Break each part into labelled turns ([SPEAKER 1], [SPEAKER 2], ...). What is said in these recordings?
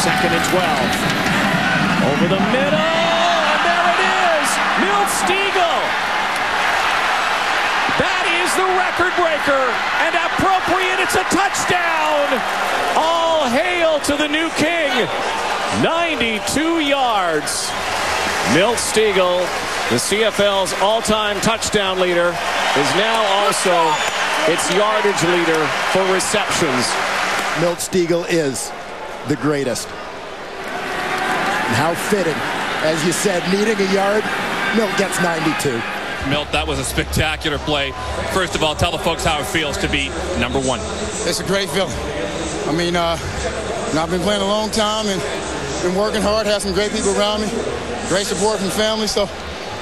[SPEAKER 1] Second and 12. Over the middle, and there it is. Milt Stegall. That is the record breaker, and appropriate, it's a touchdown. All hail to the new king. 92 yards. Milt Stegall, the CFL's all-time touchdown leader, is now also its yardage leader for receptions.
[SPEAKER 2] Milt Stegall is the greatest. And how fitting. As you said, needing a yard, Milt gets 92.
[SPEAKER 3] Milt, that was a spectacular play. First of all, tell the folks how it feels to be number one.
[SPEAKER 4] It's a great feeling. I mean, uh, I've been playing a long time and been working hard, have some great people around me, great support from family, so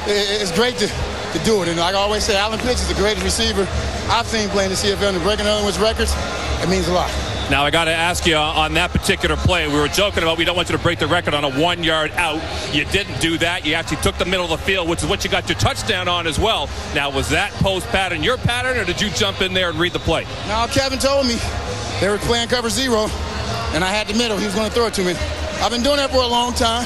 [SPEAKER 4] it's great to, to do it. And like I always say, Allen Pitts is the greatest receiver I've seen playing the CFL and breaking other one's records. It means a lot.
[SPEAKER 3] Now, I got to ask you on that particular play, we were joking about we don't want you to break the record on a one yard out. You didn't do that. You actually took the middle of the field, which is what you got your touchdown on as well. Now, was that post pattern your pattern, or did you jump in there and read the play?
[SPEAKER 4] Now, Kevin told me they were playing cover zero, and I had the middle. He was going to throw it to me. I've been doing that for a long time.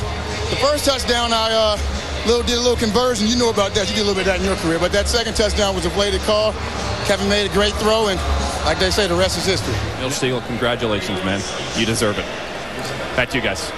[SPEAKER 4] The first touchdown, I uh, little, did a little conversion. You know about that. You did a little bit of that in your career. But that second touchdown was a to call. Kevin made a great throw, and like they say, the rest is history.
[SPEAKER 3] Milt Stegall, congratulations, man. You deserve it. Back to you guys.